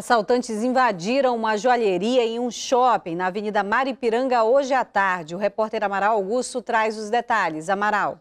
Assaltantes invadiram uma joalheria em um shopping na Avenida Maripiranga hoje à tarde. O repórter Amaral Augusto traz os detalhes. Amaral.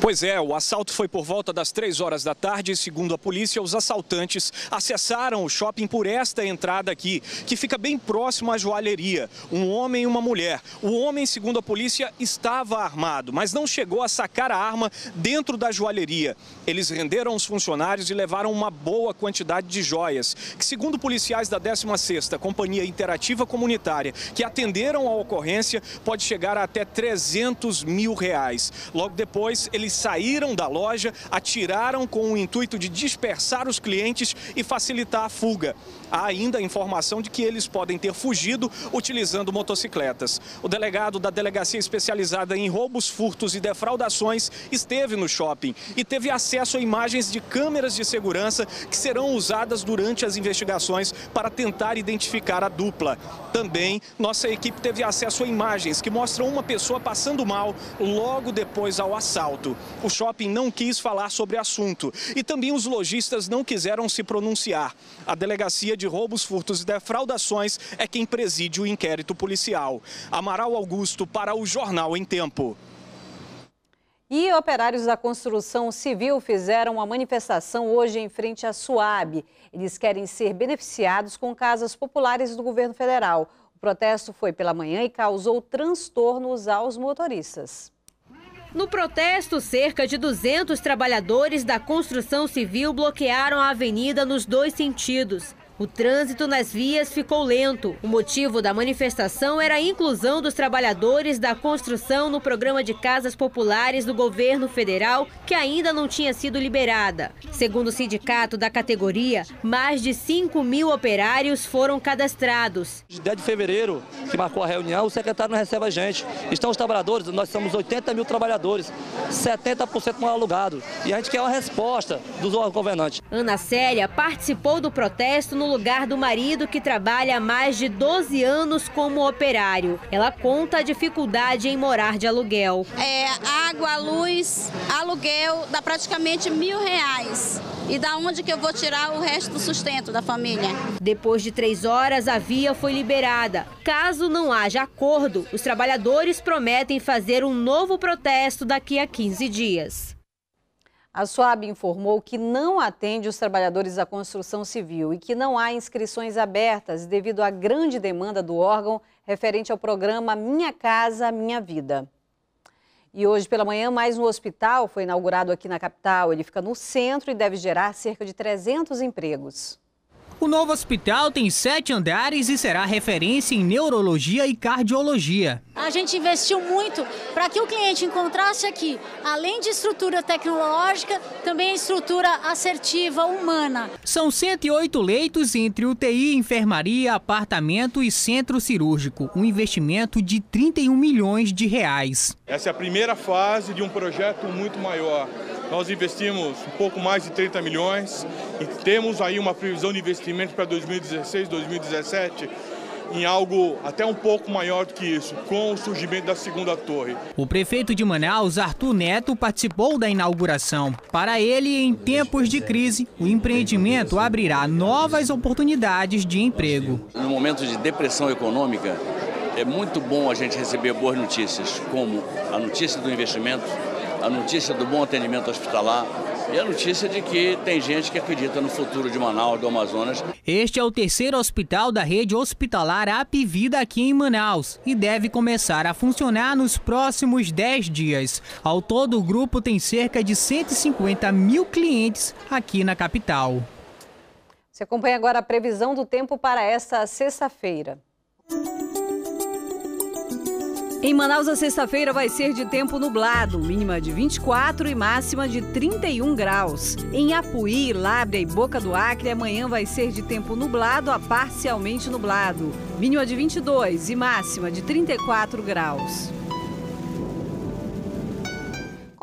Pois é, o assalto foi por volta das três horas da tarde segundo a polícia, os assaltantes acessaram o shopping por esta entrada aqui, que fica bem próximo à joalheria. Um homem e uma mulher. O homem, segundo a polícia, estava armado, mas não chegou a sacar a arma dentro da joalheria. Eles renderam os funcionários e levaram uma boa quantidade de joias, que, segundo policiais da 16ª Companhia Interativa Comunitária, que atenderam a ocorrência, pode chegar a até 300 mil reais. Logo depois, eles eles saíram da loja, atiraram com o intuito de dispersar os clientes e facilitar a fuga. Há ainda a informação de que eles podem ter fugido utilizando motocicletas. O delegado da Delegacia Especializada em Roubos, Furtos e Defraudações esteve no shopping e teve acesso a imagens de câmeras de segurança que serão usadas durante as investigações para tentar identificar a dupla. Também, nossa equipe teve acesso a imagens que mostram uma pessoa passando mal logo depois ao assalto. O shopping não quis falar sobre o assunto e também os lojistas não quiseram se pronunciar. A Delegacia de Roubos, Furtos e Defraudações é quem preside o inquérito policial. Amaral Augusto para o Jornal em Tempo. E operários da construção civil fizeram uma manifestação hoje em frente à Suab. Eles querem ser beneficiados com casas populares do governo federal. O protesto foi pela manhã e causou transtornos aos motoristas. No protesto, cerca de 200 trabalhadores da construção civil bloquearam a avenida nos dois sentidos. O trânsito nas vias ficou lento. O motivo da manifestação era a inclusão dos trabalhadores da construção no programa de casas populares do governo federal, que ainda não tinha sido liberada. Segundo o sindicato da categoria, mais de 5 mil operários foram cadastrados. Desde fevereiro, que marcou a reunião, o secretário não recebe a gente. Estão os trabalhadores, nós somos 80 mil trabalhadores, 70% mal alugados. E a gente quer uma resposta dos governantes. Ana Célia participou do protesto no lugar do marido que trabalha há mais de 12 anos como operário. Ela conta a dificuldade em morar de aluguel. É, água, luz, aluguel dá praticamente mil reais. E da onde que eu vou tirar o resto do sustento da família? Depois de três horas, a via foi liberada. Caso não haja acordo, os trabalhadores prometem fazer um novo protesto daqui a 15 dias. A SUAB informou que não atende os trabalhadores da construção civil e que não há inscrições abertas devido à grande demanda do órgão referente ao programa Minha Casa Minha Vida. E hoje pela manhã, mais um hospital foi inaugurado aqui na capital. Ele fica no centro e deve gerar cerca de 300 empregos. O novo hospital tem sete andares e será referência em neurologia e cardiologia. A gente investiu muito para que o cliente encontrasse aqui, além de estrutura tecnológica, também estrutura assertiva humana. São 108 leitos entre UTI, enfermaria, apartamento e centro cirúrgico. Um investimento de 31 milhões de reais. Essa é a primeira fase de um projeto muito maior. Nós investimos um pouco mais de 30 milhões e temos aí uma previsão de investimento para 2016, 2017 em algo até um pouco maior do que isso, com o surgimento da segunda torre. O prefeito de Manaus, Arthur Neto, participou da inauguração. Para ele, em tempos de crise, o empreendimento abrirá novas oportunidades de emprego. No momento de depressão econômica, é muito bom a gente receber boas notícias, como a notícia do investimento, a notícia do bom atendimento hospitalar e a notícia de que tem gente que acredita no futuro de Manaus, do Amazonas. Este é o terceiro hospital da rede hospitalar Apivida aqui em Manaus e deve começar a funcionar nos próximos 10 dias. Ao todo, o grupo tem cerca de 150 mil clientes aqui na capital. Você acompanha agora a previsão do tempo para esta sexta-feira. Em Manaus, a sexta-feira vai ser de tempo nublado, mínima de 24 e máxima de 31 graus. Em Apuí, Lábrea e Boca do Acre, amanhã vai ser de tempo nublado a parcialmente nublado, mínima de 22 e máxima de 34 graus.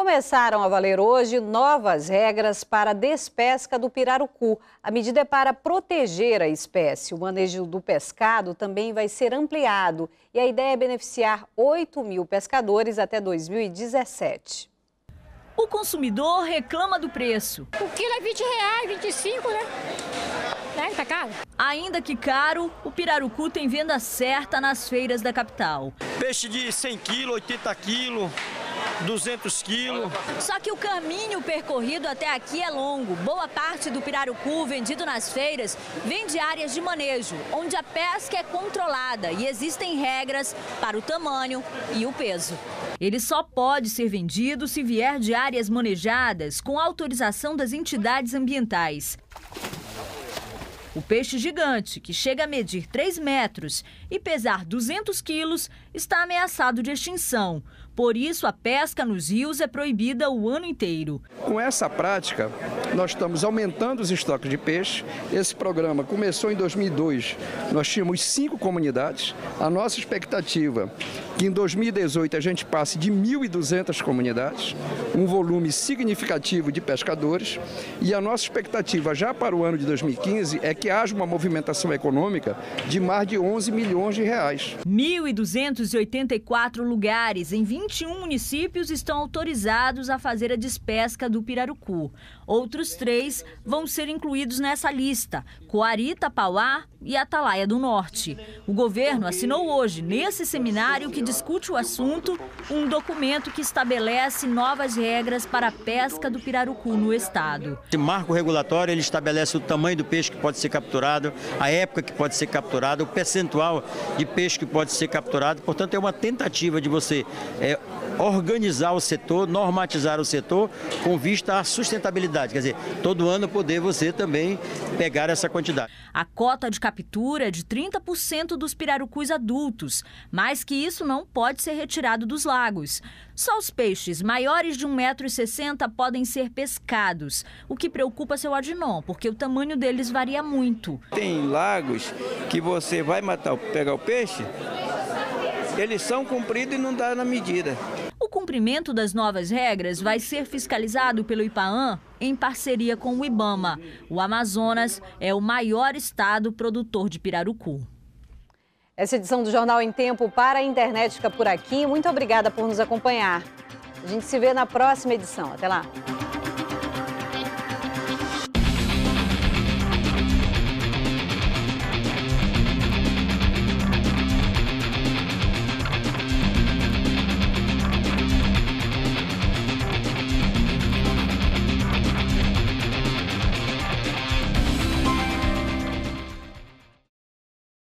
Começaram a valer hoje novas regras para a despesca do pirarucu. A medida é para proteger a espécie. O manejo do pescado também vai ser ampliado e a ideia é beneficiar 8 mil pescadores até 2017. O consumidor reclama do preço. O quilo é 20 reais, 25, né? É, tá caro. Ainda que caro, o pirarucu tem venda certa nas feiras da capital. Peixe de 100 quilos, 80 quilos. 200 quilos. Só que o caminho percorrido até aqui é longo. Boa parte do pirarucu vendido nas feiras vem de áreas de manejo, onde a pesca é controlada e existem regras para o tamanho e o peso. Ele só pode ser vendido se vier de áreas manejadas com autorização das entidades ambientais. O peixe gigante, que chega a medir 3 metros e pesar 200 quilos, está ameaçado de extinção. Por isso, a pesca nos rios é proibida o ano inteiro. Com essa prática, nós estamos aumentando os estoques de peixe. Esse programa começou em 2002. Nós tínhamos cinco comunidades. A nossa expectativa que em 2018 a gente passe de 1.200 comunidades, um volume significativo de pescadores. E a nossa expectativa já para o ano de 2015 é que haja uma movimentação econômica de mais de 11 milhões de reais. 1.284 lugares em 20 21 municípios estão autorizados a fazer a despesca do pirarucu. Outros três vão ser incluídos nessa lista: Coari, Tapauá e Atalaia do Norte. O governo assinou hoje, nesse seminário que discute o assunto, um documento que estabelece novas regras para a pesca do pirarucu no estado. Esse marco regulatório ele estabelece o tamanho do peixe que pode ser capturado, a época que pode ser capturado, o percentual de peixe que pode ser capturado. Portanto, é uma tentativa de você é, organizar o setor, normatizar o setor com vista à sustentabilidade. Quer dizer, todo ano poder você também pegar essa quantidade. A cota de captura é de 30% dos pirarucus adultos, mas que isso não pode ser retirado dos lagos. Só os peixes maiores de 1,60m podem ser pescados, o que preocupa seu Adinon, porque o tamanho deles varia muito. Tem lagos que você vai matar, pegar o peixe, eles são cumpridos e não dá na medida. Cumprimento das novas regras vai ser fiscalizado pelo IPAAN em parceria com o IBAMA. O Amazonas é o maior estado produtor de pirarucu. Essa edição do Jornal em Tempo para a internet fica por aqui. Muito obrigada por nos acompanhar. A gente se vê na próxima edição. Até lá.